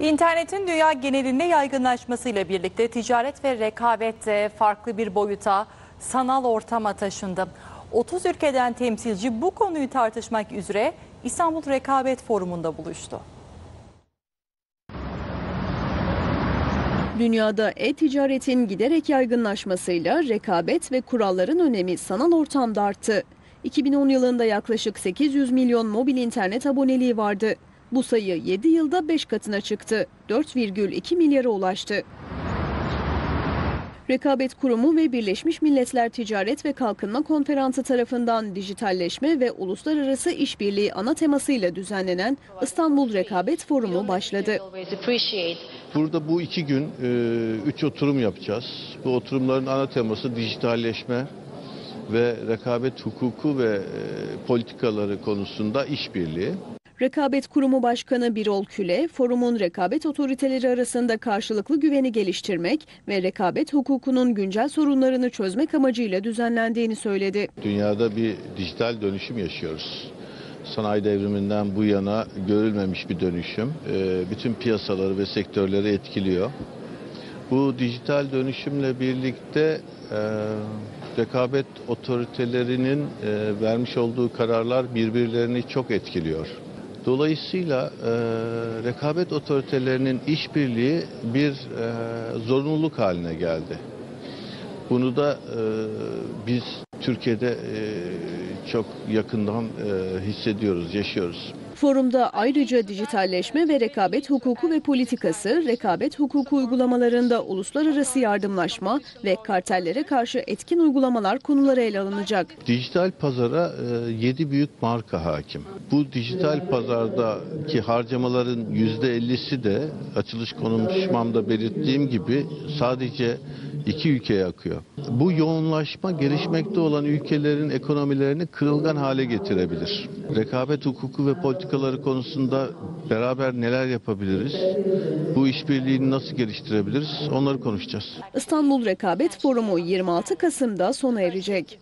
İnternetin dünya genelinde yaygınlaşmasıyla birlikte ticaret ve rekabet de farklı bir boyuta, sanal ortama taşındı. 30 ülkeden temsilci bu konuyu tartışmak üzere İstanbul Rekabet Forumu'nda buluştu. Dünyada e-ticaretin giderek yaygınlaşmasıyla rekabet ve kuralların önemi sanal ortamda arttı. 2010 yılında yaklaşık 800 milyon mobil internet aboneliği vardı. Bu sayı 7 yılda 5 katına çıktı. 4,2 milyara ulaştı. Rekabet Kurumu ve Birleşmiş Milletler Ticaret ve Kalkınma Konferansı tarafından dijitalleşme ve uluslararası işbirliği ana temasıyla düzenlenen İstanbul Rekabet Forumu başladı. Burada bu iki gün e, üç oturum yapacağız. Bu oturumların ana teması dijitalleşme ve rekabet hukuku ve e, politikaları konusunda işbirliği. Rekabet Kurumu Başkanı Birol Küle, forumun rekabet otoriteleri arasında karşılıklı güveni geliştirmek ve rekabet hukukunun güncel sorunlarını çözmek amacıyla düzenlendiğini söyledi. Dünyada bir dijital dönüşüm yaşıyoruz. Sanayi devriminden bu yana görülmemiş bir dönüşüm. E, bütün piyasaları ve sektörleri etkiliyor. Bu dijital dönüşümle birlikte e, rekabet otoritelerinin e, vermiş olduğu kararlar birbirlerini çok etkiliyor. Dolayısıyla e, rekabet otoritelerinin işbirliği bir e, zorunluluk haline geldi. Bunu da e, biz Türkiye'de e, çok yakından e, hissediyoruz, yaşıyoruz. Forumda ayrıca dijitalleşme ve rekabet hukuku ve politikası, rekabet hukuku uygulamalarında uluslararası yardımlaşma ve kartellere karşı etkin uygulamalar konuları ele alınacak. Dijital pazara 7 büyük marka hakim. Bu dijital pazardaki harcamaların %50'si de açılış konuşmamda belirttiğim gibi sadece iki ülkeye akıyor. Bu yoğunlaşma gelişmekte olan ülkelerin ekonomilerini kırılgan hale getirebilir. Rekabet hukuku ve politikaları konusunda beraber neler yapabiliriz? Bu işbirliğini nasıl geliştirebiliriz? Onları konuşacağız. İstanbul Rekabet Forumu 26 Kasım'da sona erecek.